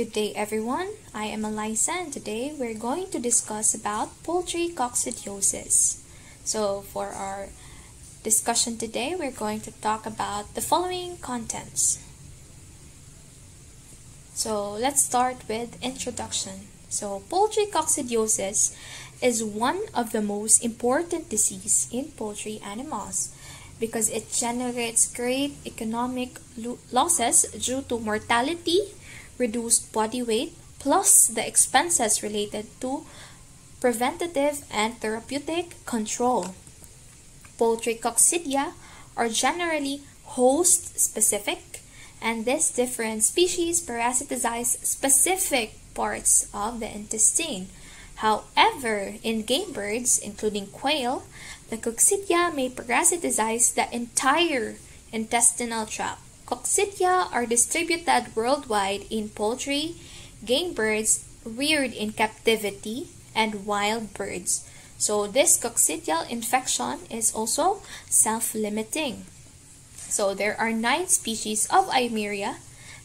Good day everyone. I am Allyssa and today we're going to discuss about poultry coccidiosis. So for our discussion today, we're going to talk about the following contents. So let's start with introduction. So poultry coccidiosis is one of the most important disease in poultry animals because it generates great economic losses due to mortality, reduced body weight, plus the expenses related to preventative and therapeutic control. Poultry coccidia are generally host specific, and these different species parasitize specific parts of the intestine. However, in game birds, including quail, the coccidia may parasitize the entire intestinal tract. Coccidia are distributed worldwide in poultry, game birds reared in captivity, and wild birds. So this coccidial infection is also self-limiting. So there are nine species of Eimeria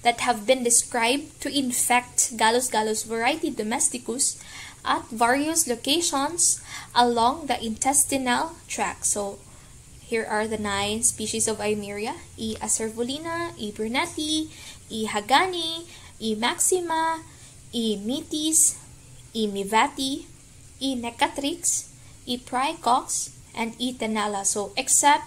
that have been described to infect Gallus gallus variety domesticus at various locations along the intestinal tract. So here are the nine species of Eimeria, E. acervulina, E. brunetti, E. hagani, E. maxima, E. mitis, E. mivati, E. necatrix, E. praecox, and E. tenella. So except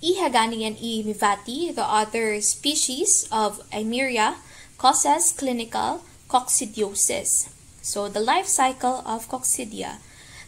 E. hagani and E. mivati, the other species of Eimeria causes clinical coccidiosis. So the life cycle of coccidia.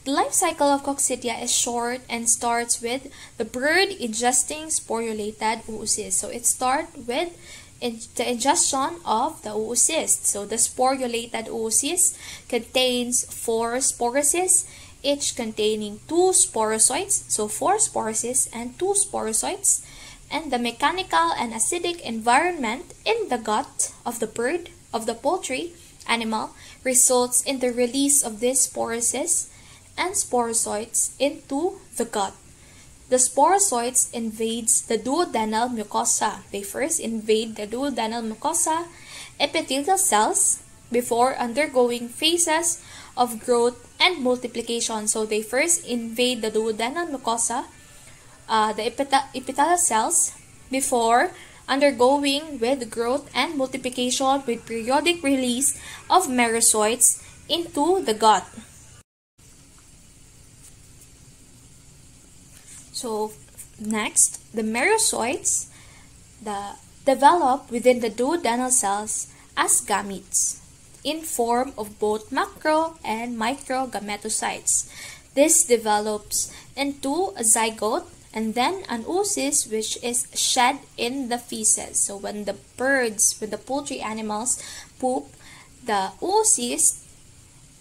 The life cycle of coccidia is short and starts with the bird ingesting sporulated oocysts. So it starts with in the ingestion of the oocyst. So the sporulated oocyst contains four sporocysts, each containing two sporozoites. So four sporocysts and two sporozoites. And the mechanical and acidic environment in the gut of the bird, of the poultry, animal results in the release of these sporocysts and sporozoites into the gut. The sporozoites invades the duodenal mucosa. They first invade the duodenal mucosa epithelial cells before undergoing phases of growth and multiplication. So they first invade the duodenal mucosa, uh, the epithelial cells, before undergoing with growth and multiplication with periodic release of merozoites into the gut. So next, the merozoites the, develop within the duodenal cells as gametes in form of both macro and micro gametocytes. This develops into a zygote and then an oocyst which is shed in the feces. So when the birds, when the poultry animals poop, the oocysts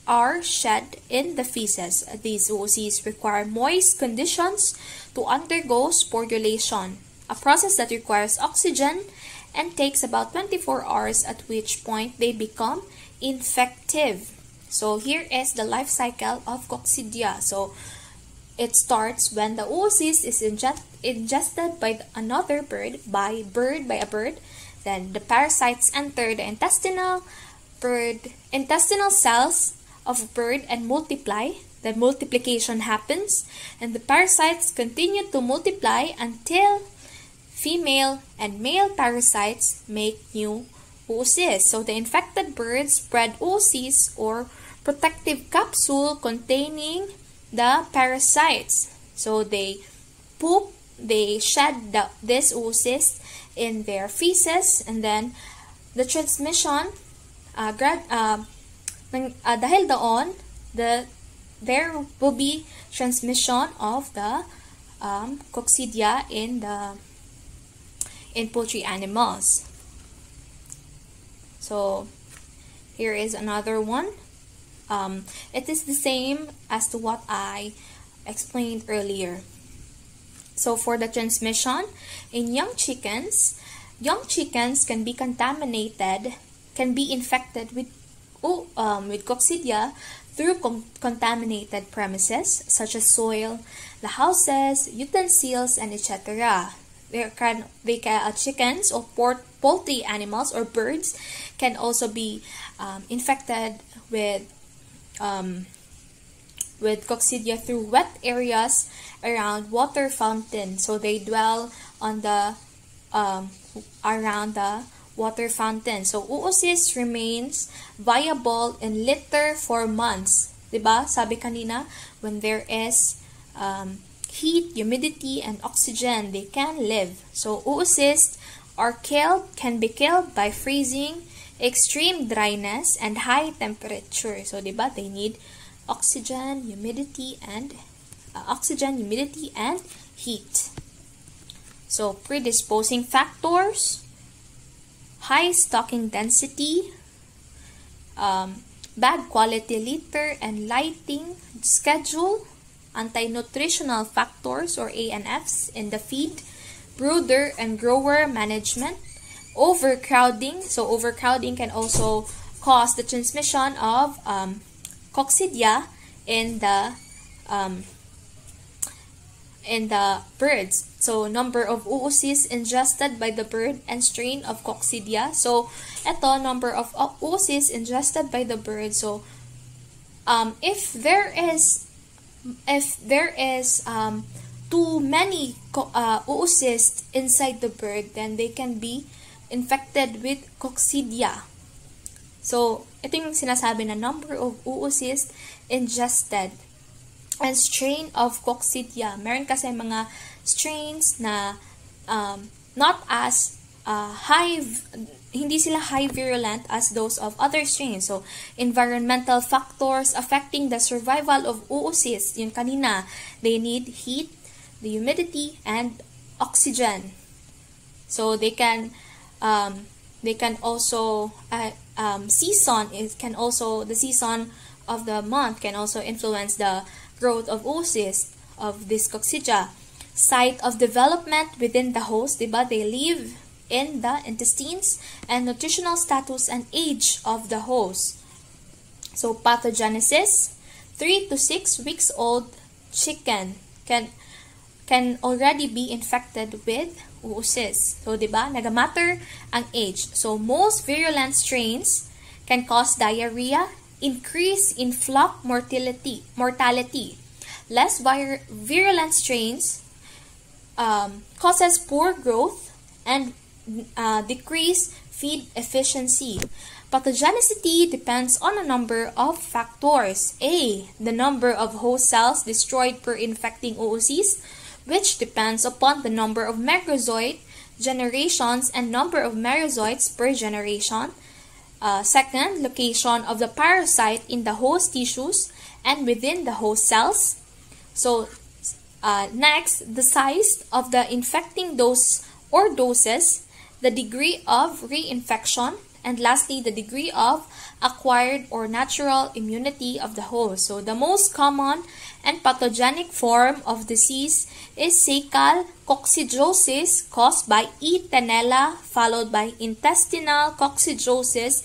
are shed in the feces. These oocysts require moist conditions to undergo sporulation, a process that requires oxygen and takes about 24 hours at which point they become infective. So here is the life cycle of coccidia. So it starts when the oocyst is ingest ingested by another bird, by bird by a bird. Then the parasites enter the intestinal bird intestinal cells of a bird and multiply. the multiplication happens, and the parasites continue to multiply until female and male parasites make new oocysts. So the infected birds spread oocysts or protective capsule containing the parasites. So they poop, they shed the, this oocyst in their feces and then the transmission uh, grad, uh, uh, dahil doon the there will be transmission of the um, coccidia in the in poultry animals. So here is another one. Um, it is the same as to what I explained earlier. So for the transmission, in young chickens, young chickens can be contaminated, can be infected with, um, with coccidia through contaminated premises such as soil, the houses, utensils, and etc. They can, they can, uh, chickens or port, poultry animals or birds can also be um, infected with um, with coccidia through wet areas around water fountain. So they dwell on the um, around the water fountain. So oocyst remains viable in litter for months. 'Di ba? Sabi kanina, when there is um, heat, humidity, and oxygen, they can live. So oocysts are killed, can be killed by freezing, extreme dryness, and high temperature. So, di ba, they need oxygen, humidity, and uh, oxygen, humidity, and heat. So, predisposing factors, high stocking density, um, bad quality litter and lighting schedule, anti-nutritional factors or ANFs in the feed, brooder and grower management, overcrowding. So overcrowding can also cause the transmission of um, coccidia in the um, in the birds. So, number of oocysts ingested by the bird and strain of coccidia. So, ito, number of oocysts ingested by the bird. So, um, if there is if there is um, too many uh, oocysts inside the bird, then they can be infected with coccidia. So, ito yung sinasabi na number of oocysts ingested and strain of coccidia. Meron kasi mga strains na um, not as uh, high, hindi sila high virulent as those of other strains. So, environmental factors affecting the survival of oocysts, yun kanina, they need heat, the humidity, and oxygen. So, they can, um, they can also, uh, um, season, it can also, the season of the month can also influence the growth of oocysts of this coccidia. Site of development within the host, diba? They live in the intestines and nutritional status and age of the host. So pathogenesis, 3 to 6 weeks old chicken can can already be infected with oocysts. So, di ba? Nagamatter ang age. So, most virulent strains can cause diarrhea, increase in flock mortality, mortality. Less vir virulent strains um, causes poor growth and uh, decrease feed efficiency. Pathogenicity depends on a number of factors. A. The number of host cells destroyed per infecting oocysts, which depends upon the number of merozoite generations and number of merozoites per generation. Uh, second, location of the parasite in the host tissues and within the host cells. So, uh, next, the size of the infecting dose or doses, the degree of reinfection, and lastly, the degree of acquired or natural immunity of the host. So, the most common and pathogenic form of disease is cecal coccidiosis caused by E. tenella, followed by intestinal coccidiosis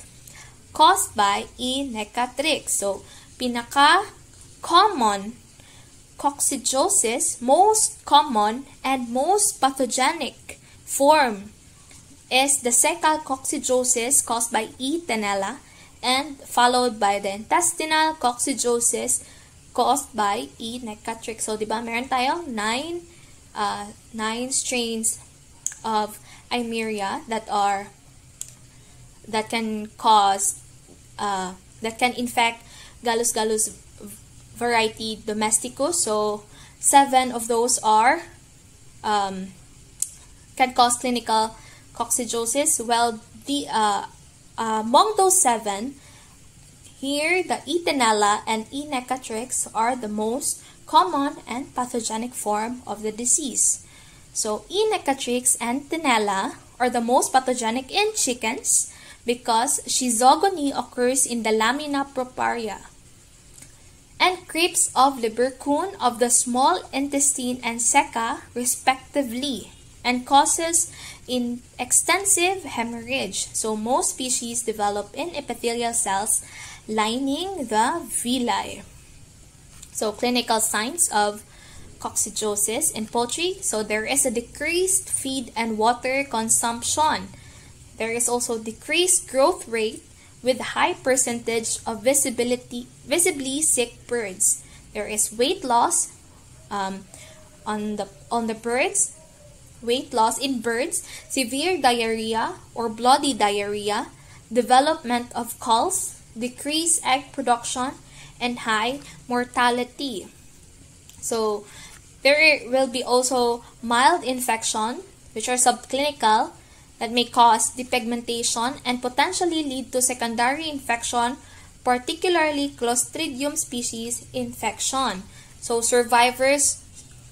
caused by E. necatrix. So, pinaka-common coccidiosis, most common and most pathogenic form is the cecal coccidiosis caused by E. tenella and followed by the intestinal coccidiosis caused by E. necatrix. So, di ba, meron tayong nine, uh, nine strains of Eimeria that are that can cause uh, that can infect Gallus gallus variety domesticus. So seven of those are um, can cause clinical coccidiosis. Well, the uh, uh, among those seven, here the E. tenella and E. necatrix are the most common and pathogenic form of the disease. So E. necatrix and tenella are the most pathogenic in chickens because schizogony occurs in the lamina propria. And crypts of Lieberkühn of the small intestine and ceca respectively and causes in extensive hemorrhage. So most species develop in epithelial cells lining the villi. So clinical signs of coccidiosis in poultry. So there is a decreased feed and water consumption There is also decreased growth rate with high percentage of visibility, visibly sick birds. There is weight loss um, on the on the birds, weight loss in birds, severe diarrhea or bloody diarrhea, development of culls, decreased egg production, and high mortality. So there will be also mild infection, which are subclinical, that may cause depigmentation and potentially lead to secondary infection, particularly Clostridium species infection. So survivors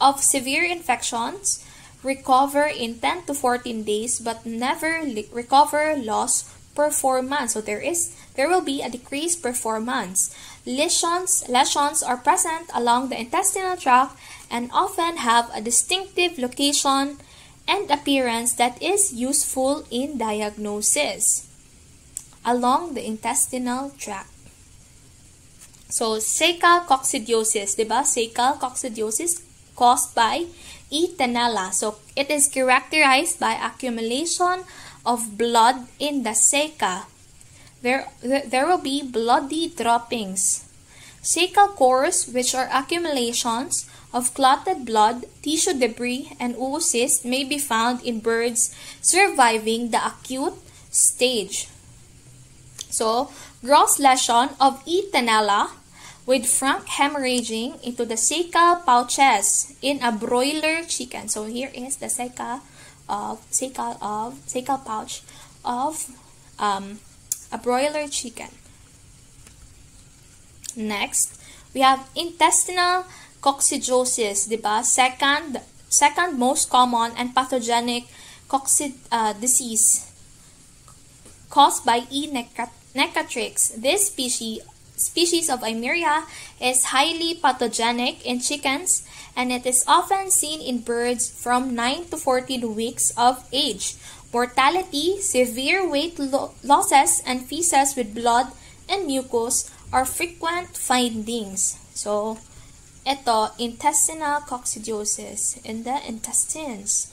of severe infections recover in 10 to 14 days but never recover lost performance. So there is there will be a decreased performance. Lesions lesions are present along the intestinal tract and often have a distinctive location and appearance that is useful in diagnosis along the intestinal tract. So, cecal coccidiosis, diba? Cecal coccidiosis caused by E. tenella. So, it is characterized by accumulation of blood in the ceca. There, there will be bloody droppings. Cecal cores, which are accumulations of clotted blood, tissue debris, and oocysts may be found in birds surviving the acute stage. So, gross lesion of E. with frank hemorrhaging into the cecal pouches in a broiler chicken. So here is the cecal of cecal of cecal pouch of um, a broiler chicken. Next, we have intestinal coccidiosis, di ba? Second, second most common and pathogenic coccid uh, disease caused by E. necatrix. This species species of Eimeria is highly pathogenic in chickens and it is often seen in birds from 9 to 14 weeks of age. Mortality, severe weight lo losses, and feces with blood and mucus are frequent findings. So, ito, intestinal coccidiosis in the intestines.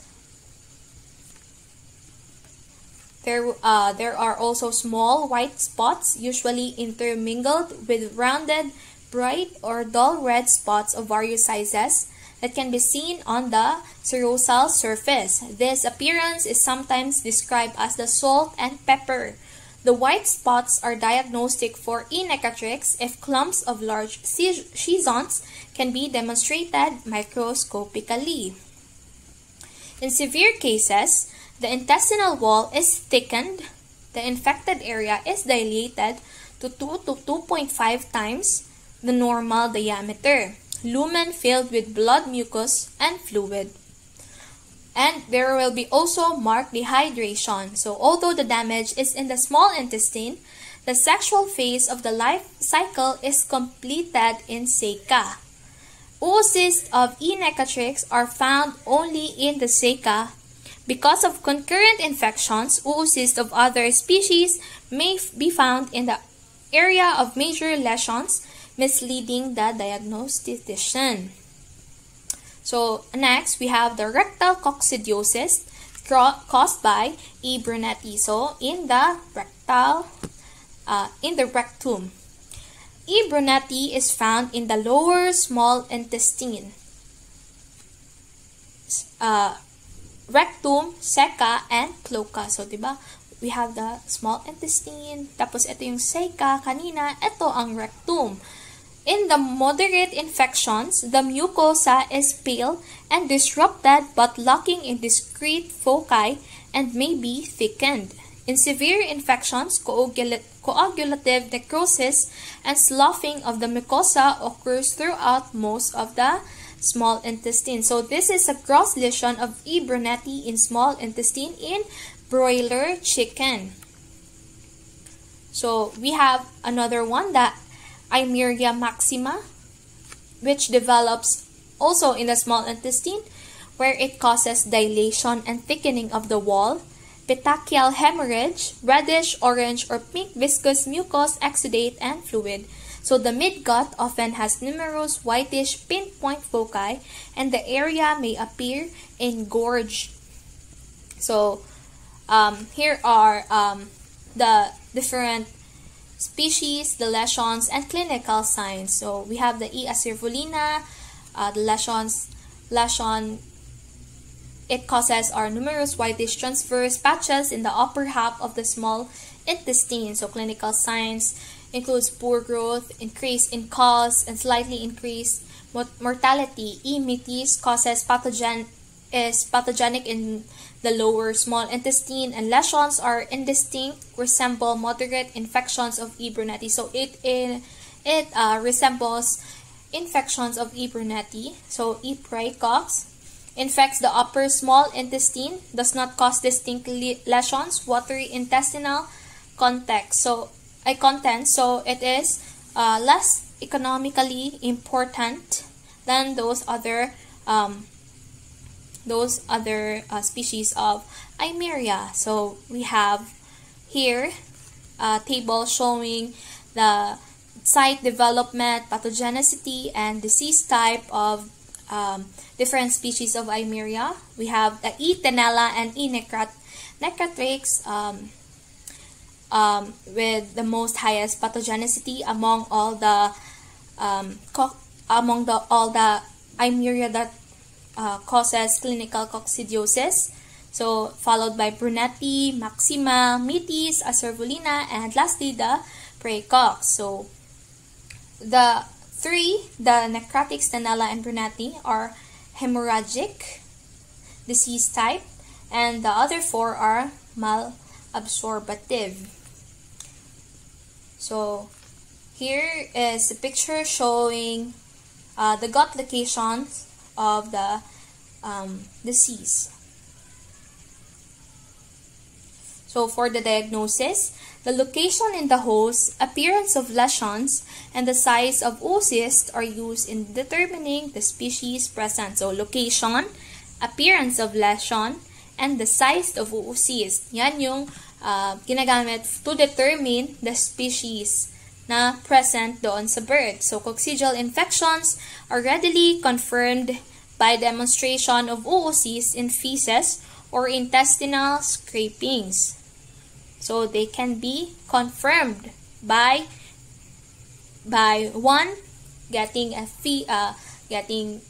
There, uh, there are also small white spots, usually intermingled with rounded, bright, or dull red spots of various sizes that can be seen on the serosal surface. This appearance is sometimes described as the salt and pepper the white spots are diagnostic for E. necatrix if clumps of large schizonts can be demonstrated microscopically. In severe cases, the intestinal wall is thickened, the infected area is dilated to 2 to 2.5 times the normal diameter, lumen filled with blood mucus and fluid and there will be also marked dehydration. So although the damage is in the small intestine, the sexual phase of the life cycle is completed in ceca. Oocysts of E. necatrix are found only in the ceca. Because of concurrent infections, oocysts of other species may be found in the area of major lesions, misleading the diagnostician. So next, we have the rectal coccidiosis caused by E. brunetti. So in the rectal, uh, in the rectum. E. brunetti is found in the lower small intestine. Uh, rectum, ceca, and cloaca. So, di ba? We have the small intestine, tapos ito yung ceca kanina, ito ang rectum. In the moderate infections, the mucosa is pale and disrupted but lacking in discrete foci and may be thickened. In severe infections, coagulative necrosis and sloughing of the mucosa occurs throughout most of the small intestine. So this is a gross lesion of E. brunetti in small intestine in broiler chicken. So we have another one that Eimeria maxima, which develops also in the small intestine, where it causes dilation and thickening of the wall, petechial hemorrhage, reddish, orange, or pink viscous mucus, exudate, and fluid. So the midgut often has numerous whitish pinpoint foci, and the area may appear engorged. So um, here are um, the different species, the lesions, and clinical signs. So we have the E. acervulina, uh, the lesions, lesion, it causes are numerous whitish transverse patches in the upper half of the small intestine. So clinical signs includes poor growth, increase in cause, and slightly increased mortality. E. mitis causes pathogen is pathogenic in the lower small intestine and lesions are indistinct, resemble moderate infections of E. brunetti. So it it, it uh, resembles infections of E. So E. praecox infects the upper small intestine, does not cause distinct lesions, watery intestinal context. So I content. So it is uh, less economically important than those other um, those other uh, species of Eimeria. So we have here a table showing the site development, pathogenicity, and disease type of um, different species of Eimeria. We have the E. tenella and E. necrat necratrix um, um, with the most highest pathogenicity among all the um, among the all the Eimeria that uh, causes clinical coccidiosis. So followed by Brunetti, Maxima, Mitis, Acervulina, and lastly the Praecox. So the three, the Necatrix Tenella and Brunetti, are hemorrhagic disease type, and the other four are malabsorbative. So here is a picture showing uh, the gut locations of the um, disease. So for the diagnosis, the location in the host, appearance of lesions, and the size of oocyst are used in determining the species present. So location, appearance of lesion, and the size of oocyst. Yan yung uh, ginagamit to determine the species na present doon sa bird. So coccidial infections are readily confirmed by demonstration of oocysts in feces or intestinal scrapings. So they can be confirmed by by one getting a fee, uh, getting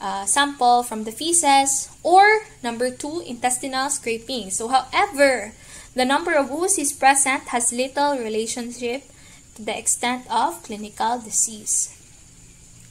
a sample from the feces or number two intestinal scraping. So however, the number of oocysts present has little relationship to the extent of clinical disease.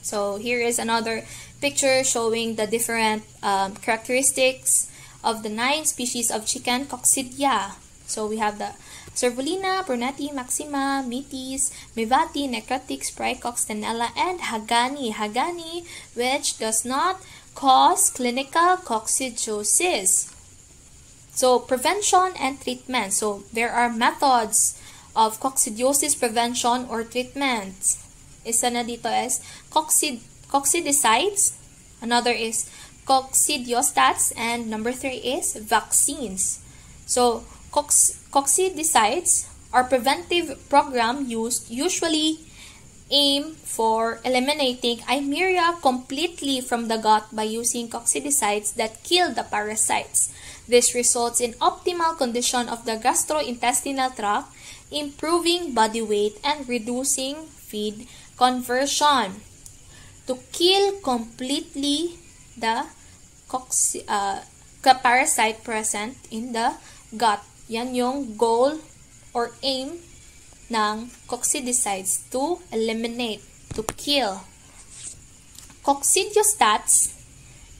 So here is another picture showing the different um, characteristics of the nine species of chicken coccidia. So we have the Cervulina, Brunetti, Maxima, Mitis, Mivati, Necatrix, Praecox, Tenella, and Hagani. Hagani, which does not cause clinical coccidiosis. So prevention and treatment. So there are methods of coccidiosis prevention or treatment. Isa na dito is coccid coccidicides. Another is coccidiostats. And number three is vaccines. So, coccidicides are preventive program used usually aim for eliminating Eimeria completely from the gut by using coccidicides that kill the parasites. This results in optimal condition of the gastrointestinal tract, improving body weight and reducing feed conversion to kill completely the uh, parasite present in the gut. Yan yung goal or aim ng coccidicides to eliminate, to kill. Coccidiostats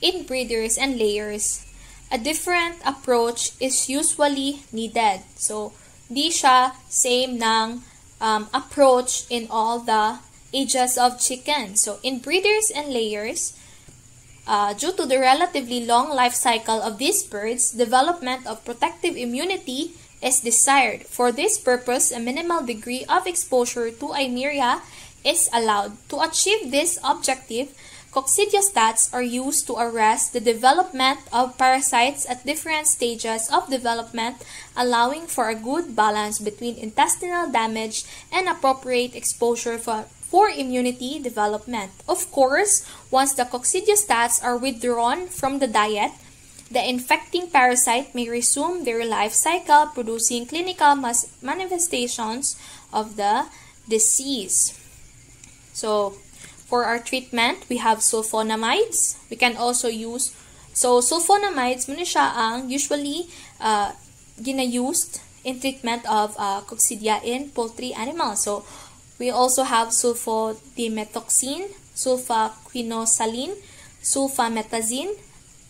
in breeders and layers, a different approach is usually needed. So, di siya same ng um, approach in all the ages of chicken. So in breeders and layers, uh, due to the relatively long life cycle of these birds, development of protective immunity is desired. For this purpose, a minimal degree of exposure to Eimeria is allowed. To achieve this objective, coccidiostats are used to arrest the development of parasites at different stages of development, allowing for a good balance between intestinal damage and appropriate exposure for, for immunity development. Of course, once the coccidiostats are withdrawn from the diet, the infecting parasite may resume their life cycle, producing clinical manifestations of the disease. So, for our treatment, we have sulfonamides. We can also use, so sulfonamides muna siya ang usually uh, gina-used in treatment of uh, coccidia in poultry animals. So, we also have sulfadimethoxine, sulfaquinoxaline, sulfamethazine,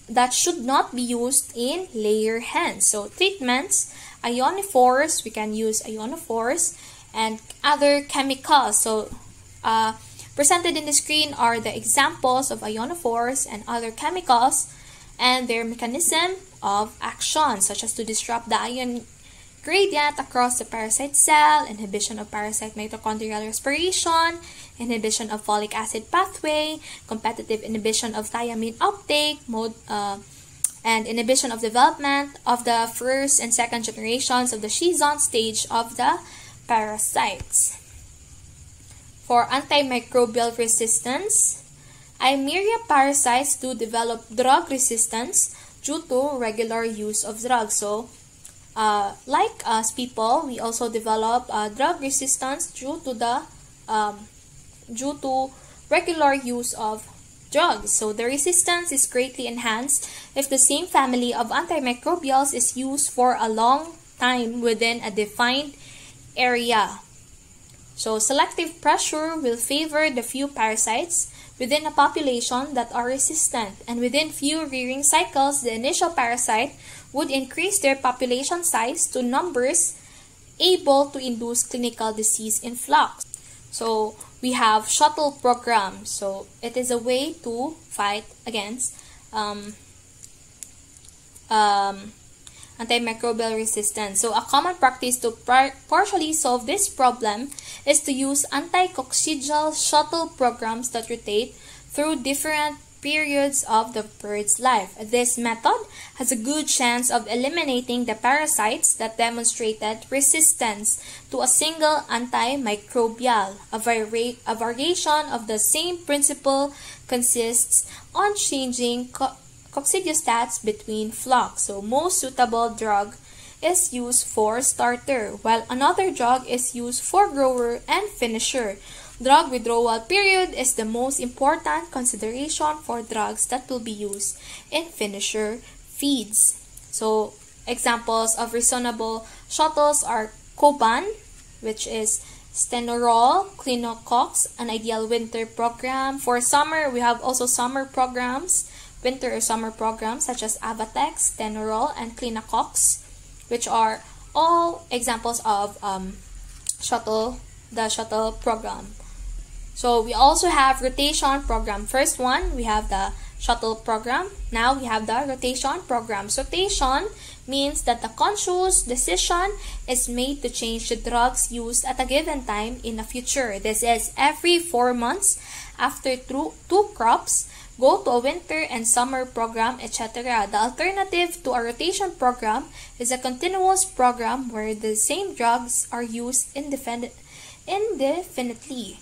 that should not be used in layer hens. So treatments, ionophores, we can use ionophores and other chemicals. So uh, presented in the screen are the examples of ionophores and other chemicals and their mechanism of action such as to disrupt the ion gradient across the parasite cell, inhibition of parasite mitochondrial respiration, inhibition of folic acid pathway, competitive inhibition of thiamine uptake, mode, uh, and inhibition of development of the first and second generations of the schizont stage of the parasites. For antimicrobial resistance, Eimeria parasites do develop drug resistance due to regular use of drugs. So, uh, like us people, we also develop uh, drug resistance due to the um, due to regular use of drugs. So the resistance is greatly enhanced if the same family of antimicrobials is used for a long time within a defined area. So selective pressure will favor the few parasites within a population that are resistant and within few rearing cycles the initial parasite would increase their population size to numbers able to induce clinical disease in flocks. So we have shuttle program. So it is a way to fight against um, um, antimicrobial resistance. So a common practice to partially solve this problem is to use anti-coccidial shuttle programs that rotate through different periods of the bird's life. This method has a good chance of eliminating the parasites that demonstrated resistance to a single antimicrobial. A, vari a variation of the same principle consists on changing co coccidiostats between flocks. So most suitable drug is used for starter, while another drug is used for grower and finisher. Drug withdrawal period is the most important consideration for drugs that will be used in finisher feeds. So, examples of reasonable shuttles are Coban, which is Stenorol, Clinacox, an ideal winter program. For summer, we have also summer programs, winter or summer programs such as Avatec, Stenorol, and Clinacox, which are all examples of um, shuttle, the shuttle program. So we also have rotation program. First one, we have the shuttle program. Now we have the rotation program. Rotation means that the conscious decision is made to change the drugs used at a given time in the future. This is every four months after two crops go to a winter and summer program, etc. The alternative to a rotation program is a continuous program where the same drugs are used indefinitely,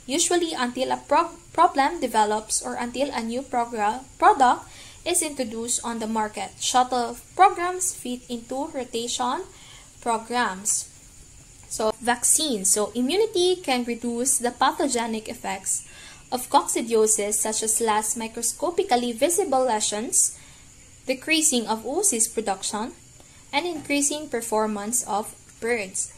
usually until a pro problem develops or until a new product is introduced on the market. Shuttle programs fit into rotation programs. So, vaccines. So, immunity can reduce the pathogenic effects of coccidiosis such as less microscopically visible lesions, decreasing of oocyst production, and increasing performance of birds.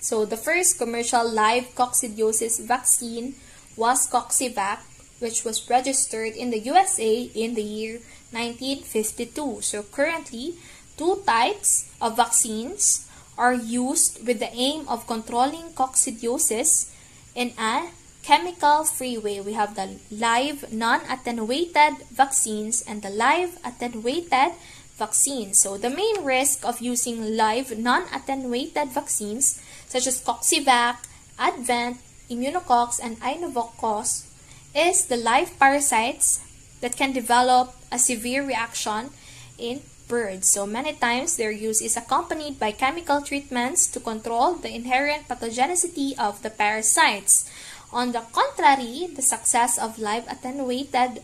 So the first commercial live coccidiosis vaccine was Coccivac, which was registered in the USA in the year 1952. So currently, two types of vaccines are used with the aim of controlling coccidiosis in a chemical-free way. We have the live non-attenuated vaccines and the live attenuated vaccines. So the main risk of using live non-attenuated vaccines such as Coccivac, Advent, Immunocox, and Inovocox is the live parasites that can develop a severe reaction in birds. So many times their use is accompanied by chemical treatments to control the inherent pathogenicity of the parasites. On the contrary, the success of live attenuated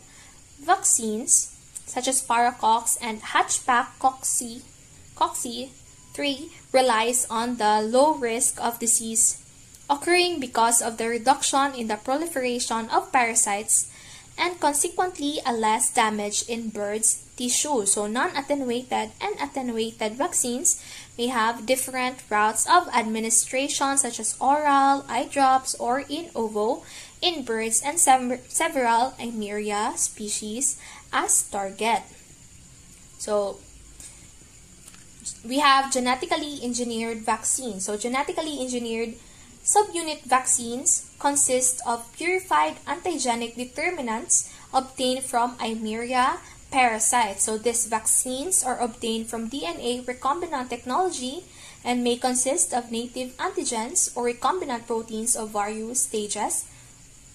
vaccines such as paracox and Hatchpak cocci, cocci 3 relies on the low risk of disease occurring because of the reduction in the proliferation of parasites and consequently a less damage in birds' tissue. So non-attenuated and attenuated vaccines may have different routes of administration such as oral, eye drops, or in ovo in birds and several Eimeria species as target. So we have genetically engineered vaccines. So genetically engineered Subunit vaccines consist of purified antigenic determinants obtained from Eimeria parasites. So these vaccines are obtained from DNA recombinant technology and may consist of native antigens or recombinant proteins of various stages,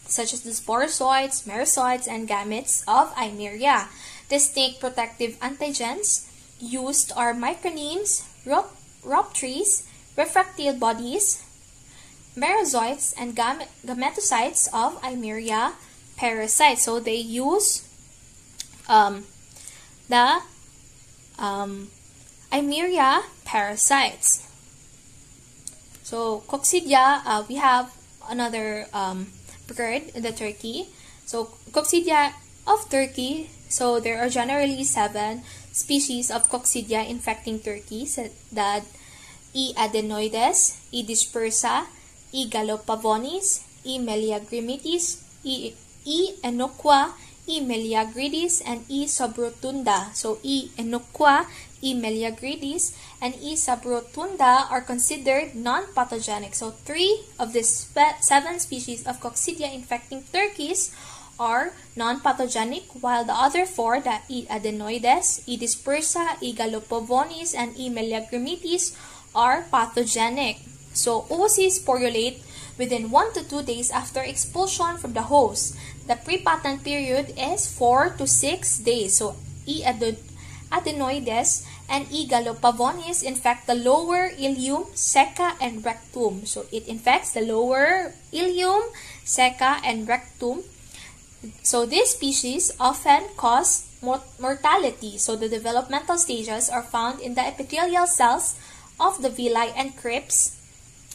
such as the sporozoites, merozoites, and gametes of Eimeria. Distinct protective antigens used are micronemes, rhoptries, refractile bodies, merozoites and gametocytes of Eimeria parasites. So they use um, the um, Eimeria parasites. So Coccidia, uh, we have another um, bird in the turkey. So Coccidia of turkey. So there are generally seven species of Coccidia infecting turkeys that E. adenoeides, E. dispersa, E. gallopavonis, E. meleagrimitis, E. E. innocua, E. meleagridis, and E. subrotunda. So E. innocua, E. meleagridis, and E. subrotunda are considered non-pathogenic. So three of the seven species of coccidia infecting turkeys are non-pathogenic, while the other four, the E. adenoeides, E. dispersa, E. gallopavonis, and E. meleagrimitis, are pathogenic. So oocysts sporulate within 1 to 2 days after expulsion from the host. The pre-patent period is 4 to 6 days. So E. adenoeides and E. gallopavonis infect the lower ileum, ceca, and rectum. So it infects the lower ileum, ceca, and rectum. So these species often cause mortality. So the developmental stages are found in the epithelial cells of the villi and crypts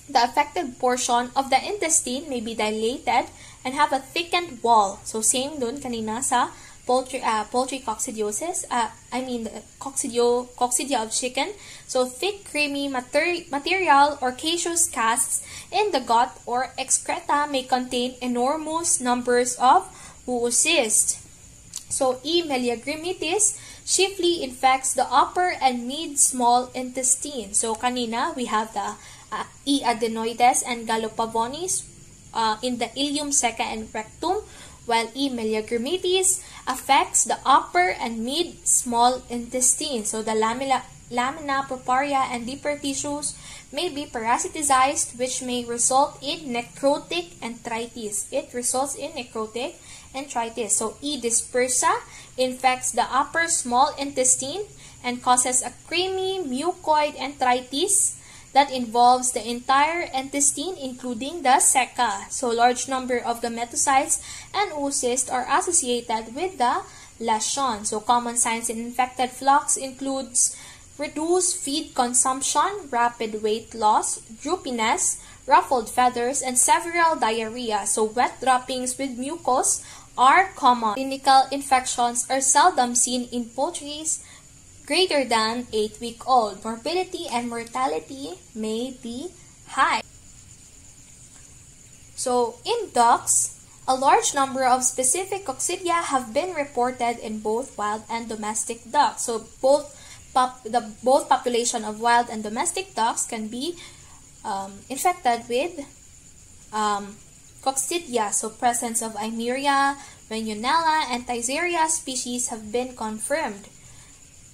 the affected portion of the intestine may be dilated and have a thickened wall. So same dun kanina sa poultry, uh, poultry coccidiosis, uh, I mean the coccidio, coccidia of chicken. So thick creamy mater material or caseous casts in the gut or excreta may contain enormous numbers of oocysts. So E. meleagrimitis chiefly infects the upper and mid-small intestine. So kanina we have the uh, E. adenoeides and gallopavonis uh, in the ileum, ceca, and rectum, while E. meleagrimitis affects the upper and mid-small intestine. So the lamina, lamina propria and deeper tissues may be parasitized, which may result in necrotic enteritis. It results in necrotic enteritis. So E. dispersa infects the upper small intestine and causes a creamy mucoid enteritis that involves the entire intestine including the ceca. So large number of gametocytes and oocysts are associated with the lesion. So common signs in infected flocks includes reduced feed consumption, rapid weight loss, droopiness, ruffled feathers, and several diarrhea. So wet droppings with mucus are common. Clinical infections are seldom seen in poultries greater than 8 week old. Morbidity and mortality may be high. So, in ducks, a large number of specific coccidia have been reported in both wild and domestic ducks. So, both pop, the both population of wild and domestic ducks can be um, infected with um, coccidia. So, presence of Eimeria, Wenyonella, and Tyzzeria species have been confirmed.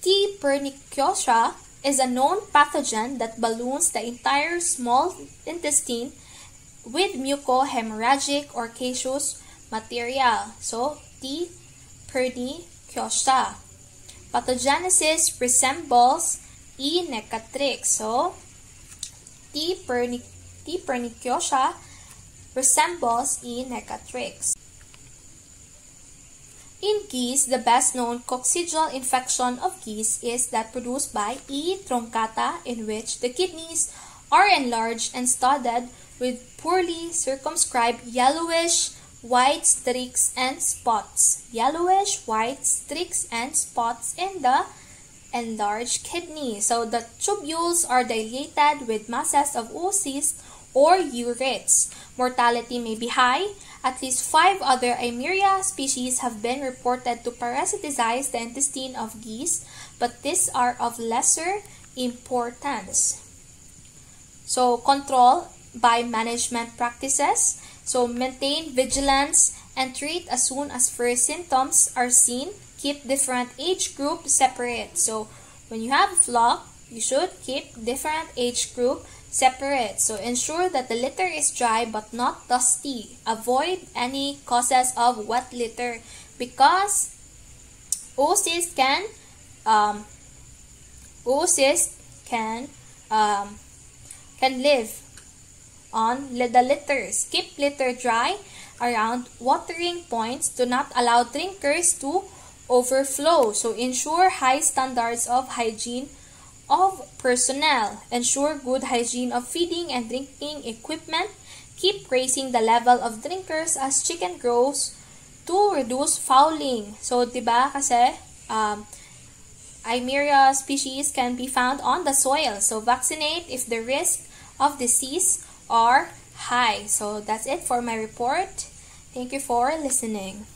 T. perniciosa is a known pathogen that balloons the entire small intestine with mucohemorrhagic or caseous material. So, T. perniciosa. Pathogenesis resembles E. necatrix. So, T. Pernic perniciosa resembles E. necatrix. In geese, the best known coccigeal infection of geese is that produced by E. truncata, in which the kidneys are enlarged and studded with poorly circumscribed yellowish white streaks and spots. Yellowish white streaks and spots in the enlarged kidney. So the tubules are dilated with masses of oocysts or urates. Mortality may be high. At least five other Eimeria species have been reported to parasitize the intestine of geese, but these are of lesser importance. So, control by management practices. So, maintain vigilance and treat as soon as first symptoms are seen. Keep different age groups separate. So, when you have a flock, you should keep different age group separate. So ensure that the litter is dry but not dusty. Avoid any causes of wet litter because oocysts can um, oocysts can um, can live on the litters. Keep litter dry around watering points. Do not allow drinkers to overflow. So ensure high standards of hygiene of personnel. Ensure good hygiene of feeding and drinking equipment. Keep raising the level of drinkers as chicken grows to reduce fouling. So, di ba kasi um, Eimeria species can be found on the soil. So, vaccinate if the risk of disease are high. So, that's it for my report. Thank you for listening.